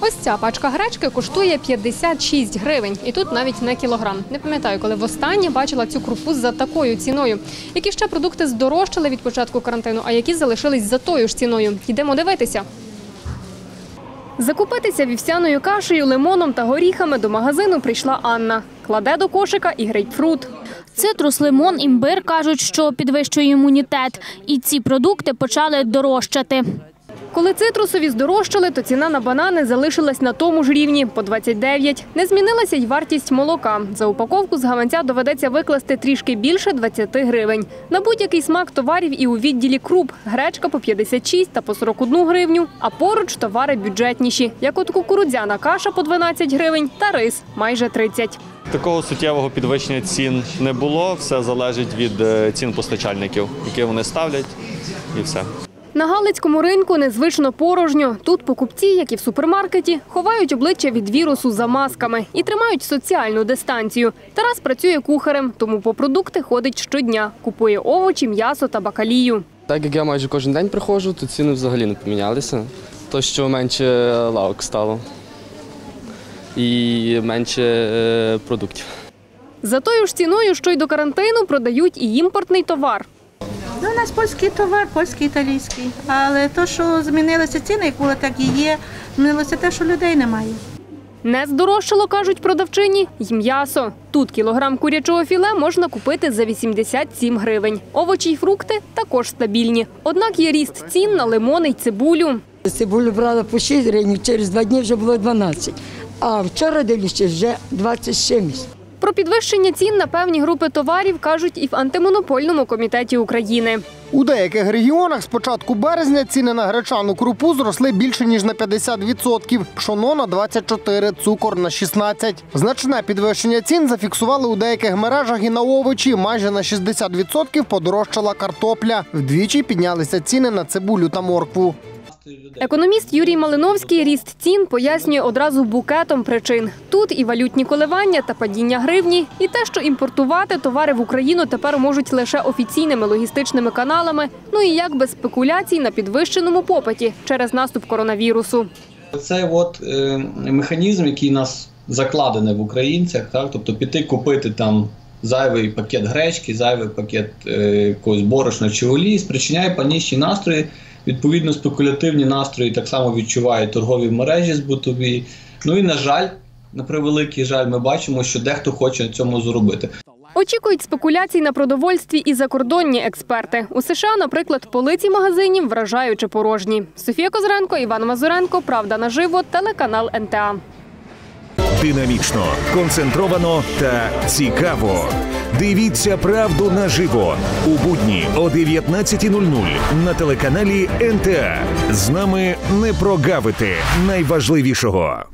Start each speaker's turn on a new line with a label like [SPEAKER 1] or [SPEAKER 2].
[SPEAKER 1] Ось ця пачка гречки коштує 56 гривень, і тут навіть не кілограм. Не пам'ятаю, коли востаннє бачила цю крупу за такою ціною. Які ще продукти здорожчали від початку карантину, а які залишились за тою ж ціною. Йдемо дивитися. Закупитися вівсяною кашею, лимоном та горіхами до магазину прийшла Анна. Кладе до кошика і грейпфрут.
[SPEAKER 2] Цитрус, лимон, імбир кажуть, що підвищує імунітет, і ці продукти почали дорожчати.
[SPEAKER 1] Коли цитрусові здорожчали, то ціна на банани залишилась на тому ж рівні – по 29. Не змінилася й вартість молока. За упаковку з гаманця доведеться викласти трішки більше 20 гривень. На будь-який смак товарів і у відділі круп – гречка по 56 та по 41 гривню, а поруч товари бюджетніші, як от кукурудзяна каша по 12 гривень та рис – майже 30.
[SPEAKER 3] Такого суттєвого підвищення цін не було. Все залежить від е, цін постачальників, які вони ставлять, і все.
[SPEAKER 1] На Галицькому ринку незвично порожньо. Тут покупці, як і в супермаркеті, ховають обличчя від вірусу за масками і тримають соціальну дистанцію. Тарас працює кухарем, тому по продукти ходить щодня. Купує овочі, м'ясо та бакалію.
[SPEAKER 4] Так як я майже кожен день приходжу, то ціни взагалі не помінялися. То, що менше лавок стало і менше е, продуктів.
[SPEAKER 1] За тою ж ціною, що й до карантину, продають і імпортний товар.
[SPEAKER 5] Ну, у нас польський товар, польський, італійський. Але то, що змінилися ціни, як були, так і є. Змінилося те, що людей немає.
[SPEAKER 1] Не здорожчало, кажуть продавчині, й м'ясо. Тут кілограм курячого філе можна купити за 87 гривень. Овочі й фрукти також стабільні. Однак є ріст цін на лимони й цибулю.
[SPEAKER 6] Цибулю брала по 6 гривень, через два дні вже було 12. А вчора дивлюся, вже 20 з чимось.
[SPEAKER 1] Про підвищення цін на певні групи товарів кажуть і в антимонопольному комітеті України.
[SPEAKER 7] У деяких регіонах з початку березня ціни на гречану крупу зросли більше ніж на 50%, пшоно на 24%, цукор на 16%. Значне підвищення цін зафіксували у деяких мережах і на овочі. Майже на 60% подорожчала картопля. Вдвічі піднялися ціни на цибулю та моркву.
[SPEAKER 1] Економіст Юрій Малиновський ріст цін пояснює одразу букетом причин. Тут і валютні коливання та падіння гривні, і те, що імпортувати товари в Україну тепер можуть лише офіційними логістичними каналами, ну і як без спекуляцій на підвищеному попиті через наступ коронавірусу.
[SPEAKER 8] Це от е, механізм, який нас закладений в українцях, так тобто піти купити там зайвий пакет гречки, зайвий пакет е, якогось борошна чи олії, спричиняє панічні настрої. Відповідно, спекулятивні настрої так само відчувають торгові мережі збутові. Ну і на жаль, на превеликий жаль, ми бачимо, що дехто хоче на цьому заробити.
[SPEAKER 1] Очікують спекуляцій на продовольстві і закордонні експерти. У США, наприклад, полиці магазинів вражаючи порожні. Софія Козиренко, Іван Мазуренко, Правда наживо, телеканал НТА.
[SPEAKER 9] Динамічно, концентровано та цікаво. Дивіться правду наживо у будні о 19.00 на телеканалі НТА. З нами не прогавити найважливішого.